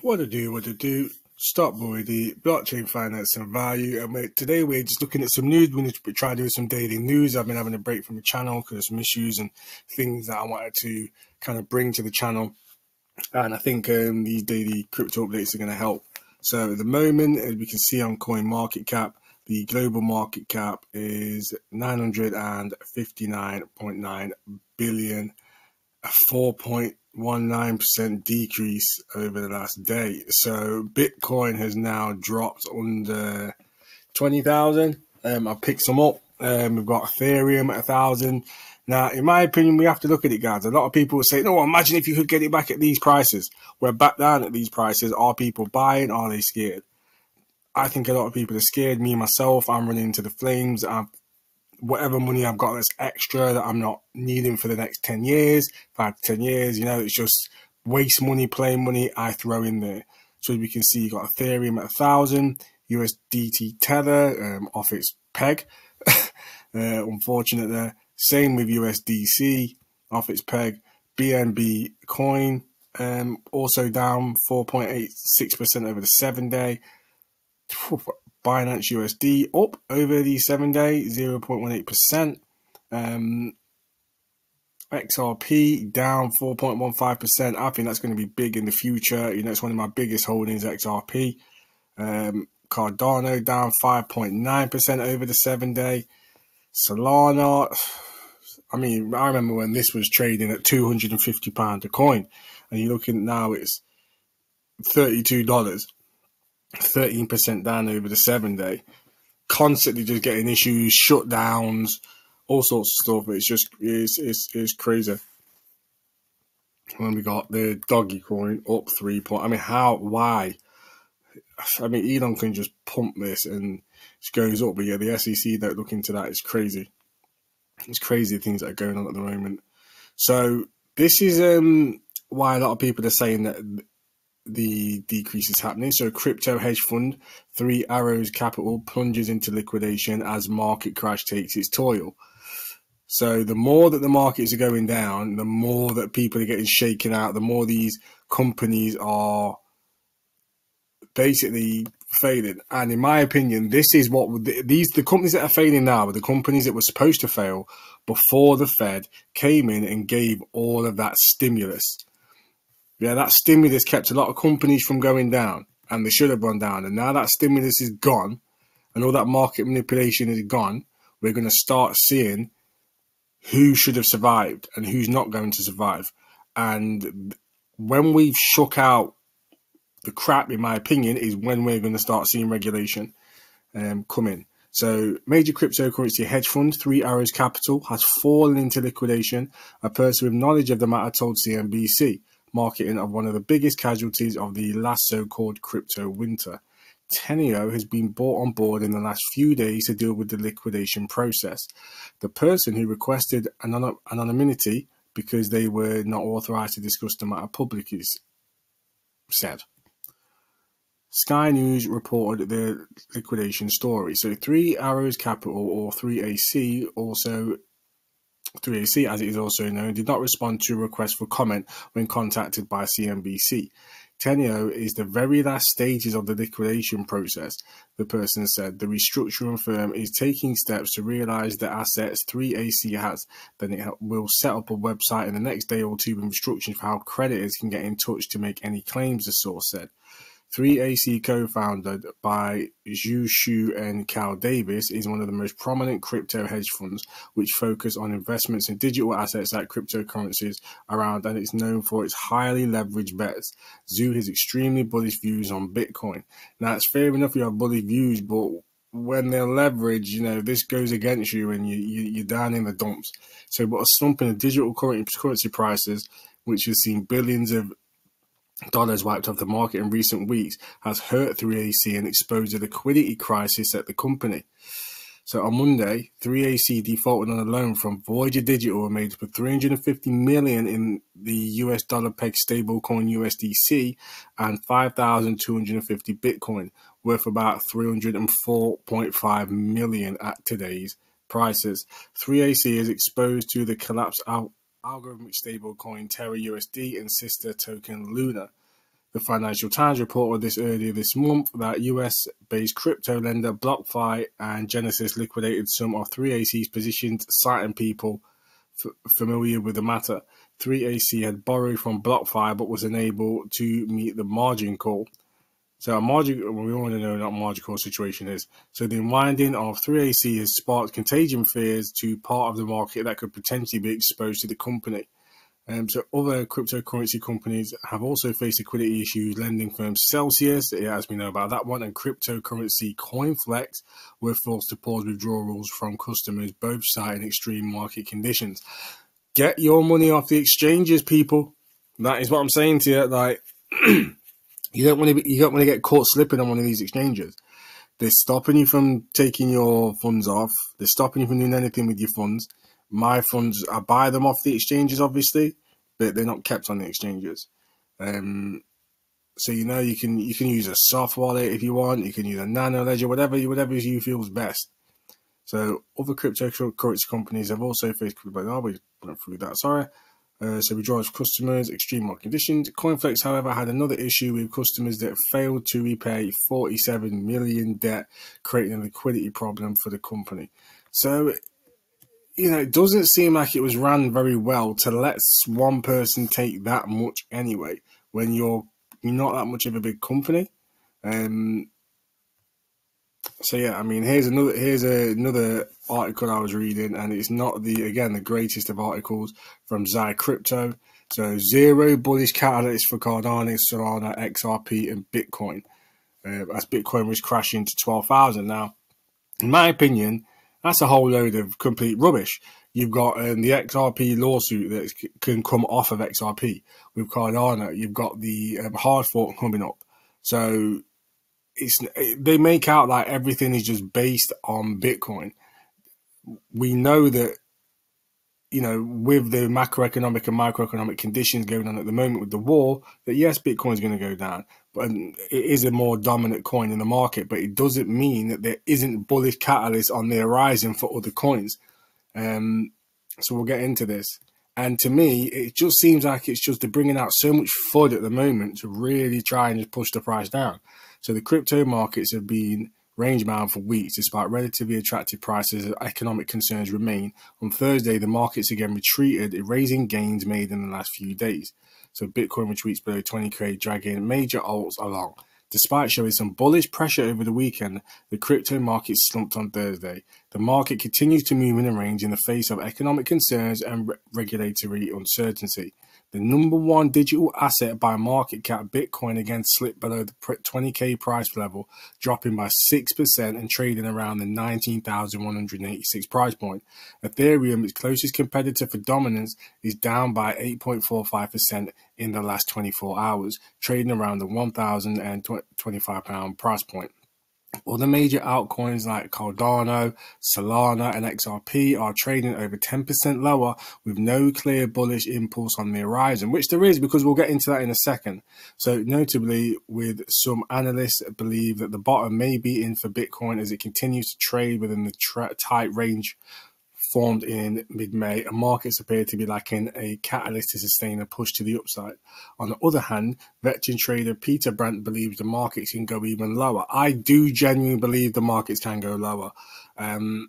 What to do, what to do. Stock Boy, the blockchain finance and value. And we're, today we're just looking at some news. We need to try to do some daily news. I've been having a break from the channel because of some issues and things that I wanted to kind of bring to the channel. And I think um, these daily crypto updates are going to help. So at the moment, as we can see on Coin Market Cap, the global market cap is 959.9 billion, a 4.19% decrease over the last day. So Bitcoin has now dropped under 20,000. Um, I picked some up. Um, we've got Ethereum at a thousand. Now, in my opinion, we have to look at it, guys. A lot of people say, no, imagine if you could get it back at these prices. We're back down at these prices. Are people buying? Are they scared? I think a lot of people are scared. Me myself, I'm running into the flames. I've, whatever money I've got that's extra that I'm not needing for the next 10 years, five to 10 years, you know, it's just waste money, play money I throw in there. So as we can see, you got Ethereum at a thousand, USDT Tether um, off its peg. uh, unfortunate there. Same with USDC off its peg. BNB coin um, also down 4.86% over the seven day. Binance USD up over the seven day, 0.18%. Um, XRP down 4.15%. I think that's going to be big in the future. You know, it's one of my biggest holdings, XRP. Um, Cardano down 5.9% over the seven day. Solana, I mean, I remember when this was trading at £250 a coin, and you're looking now, it's $32. 13% down over the seven day, constantly just getting issues, shutdowns, all sorts of stuff. It's just, it's, it's, it's crazy. When we got the doggy coin up three point, I mean, how, why? I mean, Elon can just pump this and it goes up, but yeah, the SEC don't look into that. It's crazy. It's crazy things that are going on at the moment. So this is um, why a lot of people are saying that the decrease is happening. So, crypto hedge fund Three Arrows Capital plunges into liquidation as market crash takes its toll. So, the more that the markets are going down, the more that people are getting shaken out, the more these companies are basically failing. And in my opinion, this is what these the companies that are failing now are the companies that were supposed to fail before the Fed came in and gave all of that stimulus. Yeah, that stimulus kept a lot of companies from going down, and they should have gone down. And now that stimulus is gone, and all that market manipulation is gone, we're going to start seeing who should have survived and who's not going to survive. And when we've shook out the crap, in my opinion, is when we're going to start seeing regulation um, come in. So, major cryptocurrency hedge fund Three Arrows Capital has fallen into liquidation. A person with knowledge of the matter told CNBC marketing of one of the biggest casualties of the last so-called crypto winter. Teneo has been brought on board in the last few days to deal with the liquidation process. The person who requested anonymity because they were not authorized to discuss the matter publicly said. Sky News reported the liquidation story. So, Three Arrows Capital or 3AC also 3AC, as it is also known, did not respond to a request for comment when contacted by CNBC. Teneo is the very last stages of the liquidation process, the person said. The restructuring firm is taking steps to realize the assets 3AC has. Then it will set up a website in the next day or two with instructions for how creditors can get in touch to make any claims, the source said. 3AC co-founded by Zhu Shu and Kyle Davies is one of the most prominent crypto hedge funds, which focus on investments in digital assets like cryptocurrencies around, and it's known for its highly leveraged bets. Zhu has extremely bullish views on Bitcoin. Now, it's fair enough you have bullish views, but when they're leveraged, you know, this goes against you and you, you, you're down in the dumps. So, but a slump in the digital currency prices, which has seen billions of dollars wiped off the market in recent weeks has hurt 3AC and exposed a liquidity crisis at the company. So on Monday, 3AC defaulted on a loan from Voyager Digital and made for 350 million in the US dollar peg stablecoin USDC and 5,250 Bitcoin, worth about 304.5 million at today's prices. 3AC is exposed to the collapse out algorithmic stablecoin Terra USD and sister token Luna. The Financial Times reported this earlier this month that US-based crypto lender BlockFi and Genesis liquidated some of 3AC's positions, citing people familiar with the matter. 3AC had borrowed from BlockFi but was unable to meet the margin call. So a margin, we all know what margin call situation is. So the unwinding of 3AC has sparked contagion fears to part of the market that could potentially be exposed to the company. Um, so other cryptocurrency companies have also faced liquidity issues. Lending firm Celsius, as we know about that one, and cryptocurrency CoinFlex were forced to pause withdrawals from customers, both citing extreme market conditions. Get your money off the exchanges, people. That is what I'm saying to you. Like, you don't want to be, you don't want to get caught slipping on one of these exchanges. They're stopping you from taking your funds off. They're stopping you from doing anything with your funds my funds, I buy them off the exchanges, obviously, but they're not kept on the exchanges. Um, so you know you can you can use a soft wallet if you want. You can use a nano ledger, whatever you whatever you feel is best. So other cryptocurrency companies have also faced. Oh, we went through that. Sorry. Uh, so withdrawals customers, extreme market conditions. CoinFlex, however, had another issue with customers that failed to repay 47 million debt, creating a liquidity problem for the company. So you know, it doesn't seem like it was run very well to let one person take that much anyway when you're you're not that much of a big company. Um, so yeah, I mean, here's another here's a, another article I was reading, and it's not the again the greatest of articles from ZyCrypto. So zero bullish catalyst for Cardano, Solana, XRP, and Bitcoin, uh, as Bitcoin was crashing to twelve thousand. Now, in my opinion, that's a whole load of complete rubbish. You've got um, the XRP lawsuit that can come off of XRP with Cardano. You've got the um, hard fork coming up. So it's they make out like everything is just based on Bitcoin. We know that you know, with the macroeconomic and microeconomic conditions going on at the moment with the war, that yes, Bitcoin is going to go down, but it is a more dominant coin in the market. But it doesn't mean that there isn't bullish catalyst on the horizon for other coins. Um, so we'll get into this. And to me, it just seems like it's just bringing out so much FUD at the moment to really try and just push the price down. So the crypto markets have been range bound for weeks despite relatively attractive prices as economic concerns remain. On Thursday, the markets again retreated, erasing gains made in the last few days. So Bitcoin retreats below 20k, dragging major alts along. Despite showing some bullish pressure over the weekend, the crypto market slumped on Thursday. The market continues to move in a range in the face of economic concerns and re regulatory uncertainty. The number one digital asset by market cap, Bitcoin, again slipped below the 20k price level, dropping by 6% and trading around the 19,186 price point. Ethereum, its closest competitor for dominance, is down by 8.45% in the last 24 hours, trading around the 1,025 pound price point. Other major altcoins like Cardano, Solana, and XRP are trading over 10% lower with no clear bullish impulse on the horizon, which there is because we'll get into that in a second. So, notably, with some analysts believe that the bottom may be in for Bitcoin as it continues to trade within the tight range formed in mid-May, and markets appear to be lacking a catalyst to sustain a push to the upside. On the other hand, veteran trader Peter Brandt believes the markets can go even lower. I do genuinely believe the markets can go lower. Um,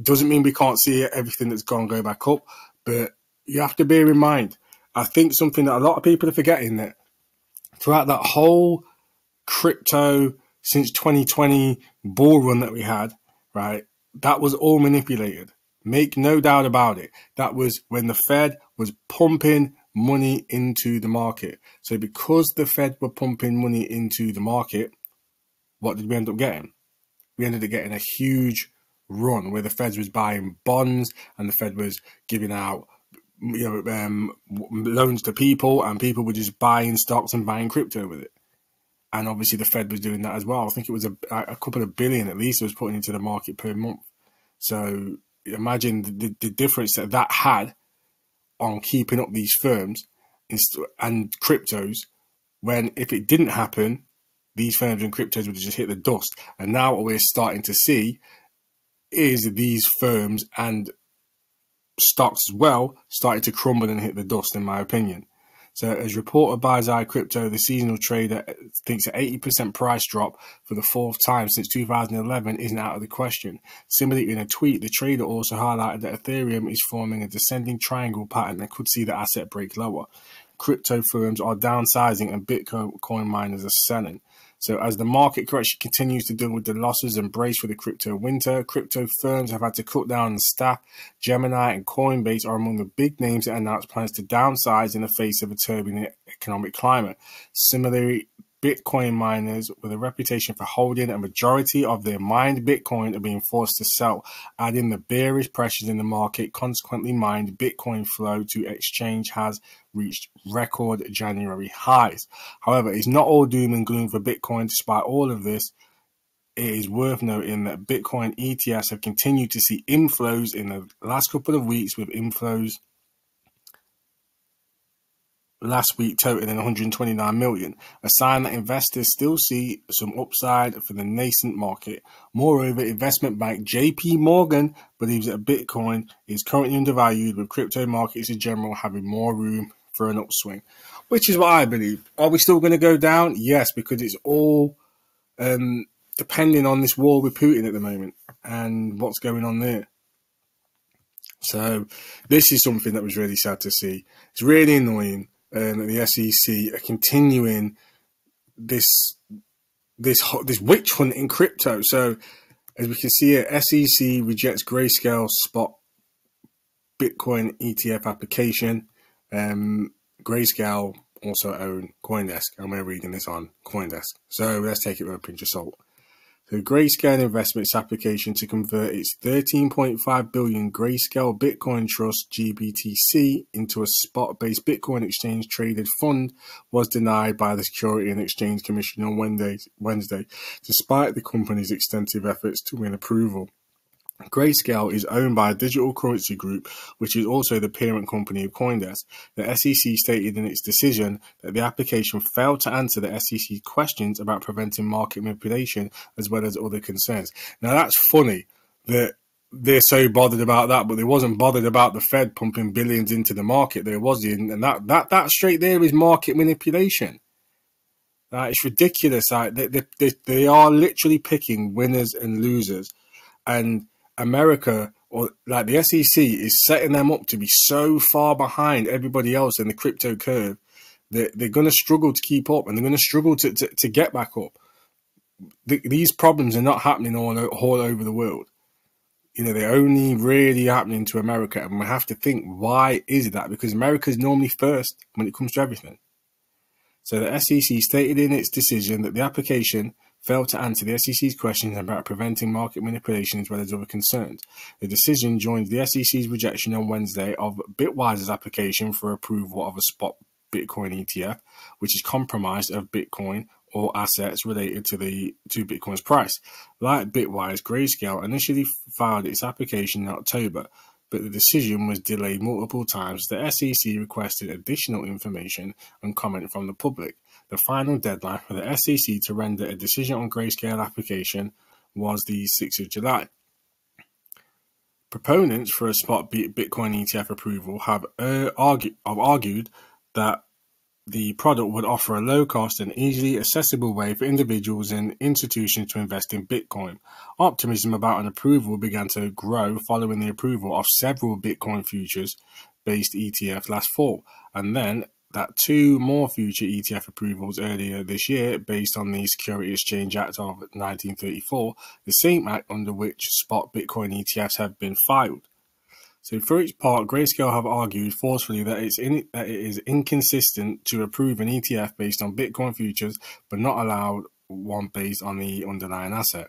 doesn't mean we can't see everything that's gone go back up, but you have to bear in mind. I think something that a lot of people are forgetting that throughout that whole crypto since 2020 bull run that we had, right? That was all manipulated. Make no doubt about it. That was when the Fed was pumping money into the market. So because the Fed were pumping money into the market, what did we end up getting? We ended up getting a huge run where the Fed was buying bonds and the Fed was giving out you know um, loans to people and people were just buying stocks and buying crypto with it. And obviously the Fed was doing that as well. I think it was a, a couple of billion at least was putting into the market per month. So imagine the, the difference that that had on keeping up these firms and cryptos when if it didn't happen these firms and cryptos would just hit the dust. And now what we're starting to see is these firms and stocks as well starting to crumble and hit the dust in my opinion So, as reporter ZyCrypto, the seasonal trader thinks an 80% price drop for the fourth time since 2011 isn't out of the question. Similarly, in a tweet, the trader also highlighted that Ethereum is forming a descending triangle pattern that could see the asset break lower. Crypto firms are downsizing and Bitcoin coin miners are selling. So as the market correction continues to deal with the losses and brace for the crypto winter, crypto firms have had to cut down on staff. Gemini and Coinbase are among the big names that announced plans to downsize in the face of a turbulent economic climate. Similarly, Bitcoin miners with a reputation for holding a majority of their mined Bitcoin are being forced to sell, adding the bearish pressures in the market. Consequently, mined Bitcoin flow to exchange has reached record January highs. However, it's not all doom and gloom for Bitcoin. Despite all of this, it is worth noting that Bitcoin ETFs have continued to see inflows in the last couple of weeks, with inflows last week totaling 129 million, a sign that investors still see some upside for the nascent market. Moreover, investment bank JP Morgan believes that Bitcoin is currently undervalued with crypto markets in general having more room for an upswing, which is what I believe. Are we still going to go down? Yes, because it's all um, depending on this war with Putin at the moment and what's going on there. So this is something that was really sad to see. It's really annoying um, the SEC are continuing this this this witch hunt in crypto. So as we can see here, SEC rejects grayscale spot Bitcoin ETF application. Um, grayscale also own CoinDesk, and we're reading this on CoinDesk. So let's take it with a pinch of salt. The Grayscale Investments application to convert its 13.5 billion Grayscale Bitcoin Trust GBTC into a spot-based Bitcoin exchange traded fund was denied by the Security and Exchange Commission on Wednesday, Wednesday, despite the company's extensive efforts to win approval. Grayscale is owned by a digital currency group, which is also the parent company of Coindesk. The SEC stated in its decision that the application failed to answer the SEC questions about preventing market manipulation as well as other concerns. Now that's funny that they're so bothered about that, but they wasn't bothered about the Fed pumping billions into the market. There was and that that that straight there is market manipulation. That is ridiculous. Like, they, they, they are literally picking winners and losers, and America or like the SEC is setting them up to be so far behind everybody else in the crypto curve that they're going to struggle to keep up and they're going to struggle to, to, to get back up. The, these problems are not happening all, all over the world. You know, they're only really happening to America. And we have to think, why is that? Because America is normally first when it comes to everything. So the SEC stated in its decision that the application failed to answer the SEC's questions about preventing market manipulation as well as other concerns. The decision joins the SEC's rejection on Wednesday of Bitwise's application for approval of a spot Bitcoin ETF, which is comprised of Bitcoin or assets related to the to Bitcoin's price. Like Bitwise, Grayscale initially filed its application in October, but the decision was delayed multiple times. The SEC requested additional information and comment from the public. The final deadline for the SEC to render a decision on grayscale application was the 6th of July. Proponents for a spot Bitcoin ETF approval have, uh, argue, have argued that the product would offer a low cost and easily accessible way for individuals and institutions to invest in Bitcoin. Optimism about an approval began to grow following the approval of several Bitcoin futures based ETF last fall, and then that two more future ETF approvals earlier this year, based on the Security Exchange Act of 1934, the same act under which spot Bitcoin ETFs have been filed. So, for its part, Grayscale have argued forcefully that, it's in, that it is inconsistent to approve an ETF based on Bitcoin futures, but not allow one based on the underlying asset.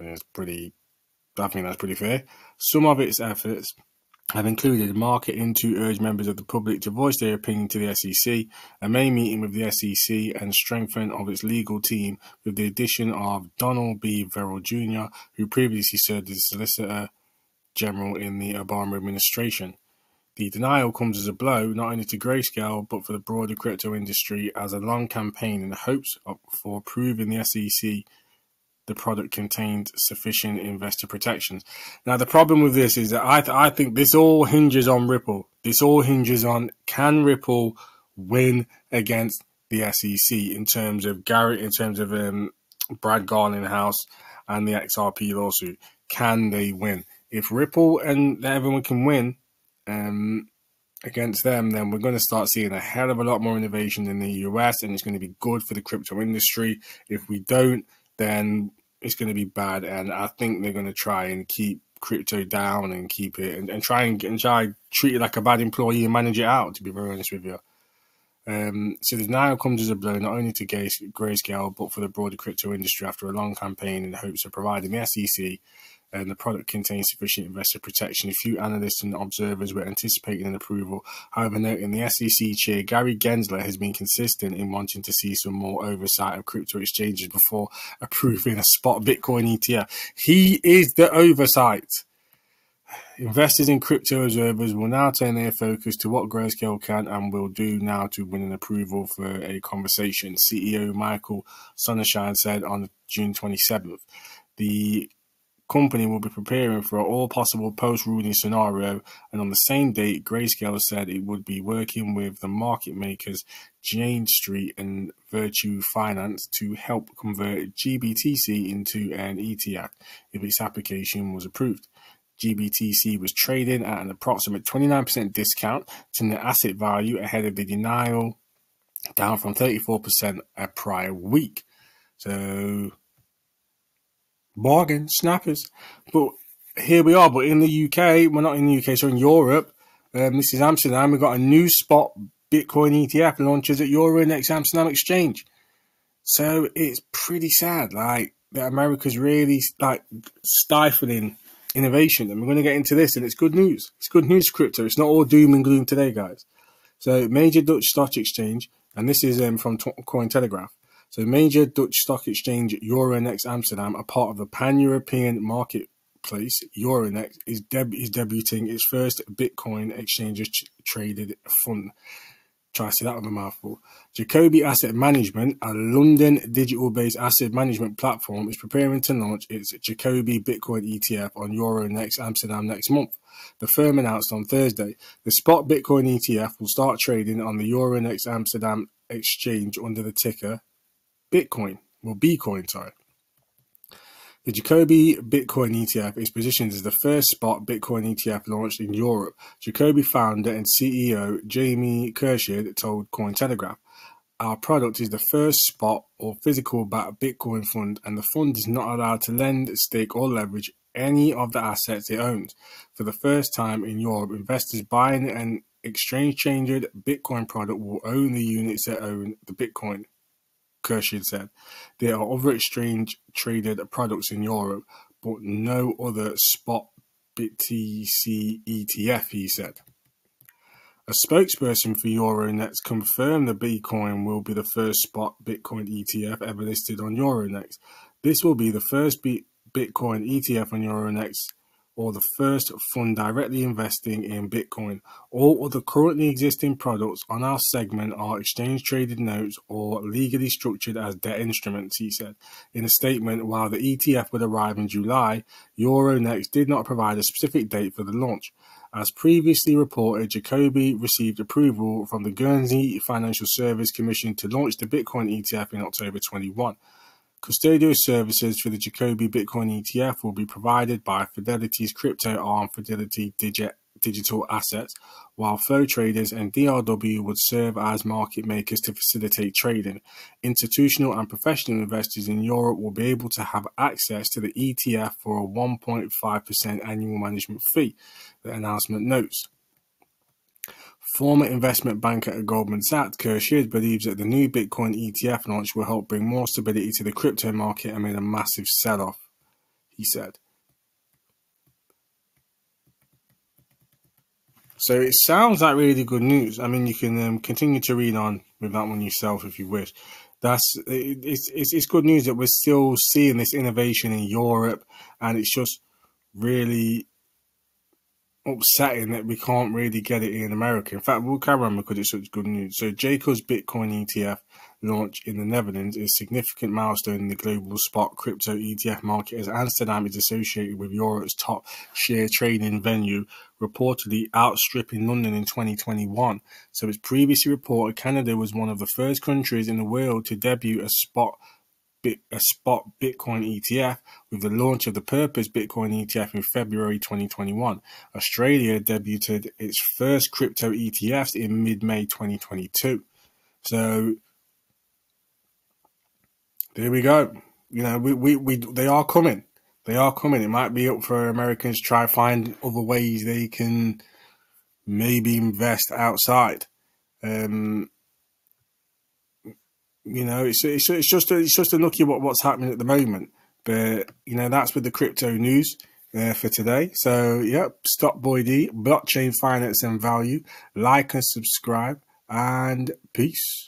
It's pretty, I think that's pretty fair. Some of its efforts have included marketing to urge members of the public to voice their opinion to the SEC, a May meeting with the SEC, and strengthening of its legal team with the addition of Donald B. Verrill Jr., who previously served as Solicitor General in the Obama administration. The denial comes as a blow not only to Grayscale but for the broader crypto industry as a long campaign in the hopes of, for proving the SEC the product contained sufficient investor protections. Now, the problem with this is that I, th- I think this all hinges on Ripple. This all hinges on can Ripple win against the SEC in terms of Gary, in terms of um, Brad Garlinghouse and the XRP lawsuit? Can they win? If Ripple and everyone can win um, against them, then we're going to start seeing a hell of a lot more innovation in the US, and it's going to be good for the crypto industry. If we don't, then it's going to be bad, and I think they're going to try and keep crypto down and keep it and, and try and, and try treat it like a bad employee and manage it out. To be very honest with you. Um, so the denial comes as a blow not only to Grayscale but for the broader crypto industry after a long campaign in the hopes of providing the SEC and the product contains sufficient investor protection. A few analysts and observers were anticipating an approval. However, noting the SEC chair Gary Gensler has been consistent in wanting to see some more oversight of crypto exchanges before approving a spot Bitcoin ETF. He is the oversight. Investors in crypto observers will now turn their focus to what Grayscale can and will do now to win an approval for a conversation, CEO Michael Sonnenshein said on June 27th. The company will be preparing for all possible post-ruling scenario, and on the same date, Grayscale said it would be working with the market makers Jane Street and Virtu Finance to help convert GBTC into an ETF if its application was approved. GBTC was trading at an approximate 29% discount to net asset value ahead of the denial, down from 34% a prior week. So bargain snappers. But here we are. But in the UK, we're not in the UK, so in Europe. Um, this is Amsterdam. We've got a new spot Bitcoin ETF launches at Euronext Amsterdam Exchange. So it's pretty sad, like that America's really like stifling innovation, and we're going to get into this, and it's good news. It's good news, crypto. It's not all doom and gloom today, guys. So major Dutch stock exchange, and this is um, from Cointelegraph. So major Dutch stock exchange Euronext Amsterdam, a part of the pan-European marketplace, Euronext is, deb- is debuting its first Bitcoin exchange traded fund. Try to say that with a mouthful. Jacobi Asset Management, a London digital-based asset management platform, is preparing to launch its Jacobi Bitcoin ETF on Euronext Amsterdam next month. The firm announced on Thursday the spot Bitcoin ETF will start trading on the Euronext Amsterdam exchange under the ticker Bitcoin, well, Bitcoin, sorry. The Jacobi Bitcoin ETF is positioned as the first spot Bitcoin ETF launched in Europe. Jacobi founder and CEO Jamie Kirschid told Cointelegraph, our product is the first spot or physical Bitcoin fund, and the fund is not allowed to lend, stake, or leverage any of the assets it owns. For the first time in Europe, investors buying an exchange traded Bitcoin product will own the units that own the Bitcoin. Kirschid said. There are other exchange traded products in Europe, but no other spot BTC ETF, he said. A spokesperson for Euronext confirmed the Bitcoin will be the first spot Bitcoin ETF ever listed on Euronext. This will be the first Bitcoin ETF on Euronext or the first fund directly investing in Bitcoin. All other currently existing products on our segment are exchange traded notes or legally structured as debt instruments, he said. In a statement, while the ETF would arrive in July, Euronext did not provide a specific date for the launch. As previously reported, Jacobi received approval from the Guernsey Financial Service Commission to launch the Bitcoin ETF in October 21. Custodial services for the Jacobi Bitcoin ETF will be provided by Fidelity's crypto arm Fidelity Digit Digital Assets, while Flow Traders and DRW would serve as market makers to facilitate trading. Institutional and professional investors in Europe will be able to have access to the ETF for a 1.5% annual management fee, the announcement notes. Former investment banker at Goldman Sachs, Kirschid believes that the new Bitcoin ETF launch will help bring more stability to the crypto market amid a massive sell-off, he said. So it sounds like really good news. I mean, you can um, continue to read on with that one yourself if you wish. That's it's, it's it's good news that we're still seeing this innovation in Europe, and it's just really upsetting that we can't really get it in America. In fact, we'll carry on because it's such good news. So Jacobs Bitcoin ETF launch in the Netherlands is a significant milestone in the global spot crypto ETF market as Amsterdam is associated with Europe's top share trading venue, reportedly outstripping London in 2021. So, it's previously reported Canada was one of the first countries in the world to debut a spot a spot Bitcoin ETF with the launch of the Purpose Bitcoin ETF in February 2021. Australia debuted its first crypto ETFs in mid May 2022. So there we go. You know, we, we, we they are coming. They are coming. It might be up for Americans to try find other ways they can maybe invest outside. Um, you know, it's it's, it's just a, it's just a look at what, what's happening at the moment. But you know, that's with the crypto news uh, for today. So yep, Stock Boy D, blockchain finance and value. Like and subscribe, and peace.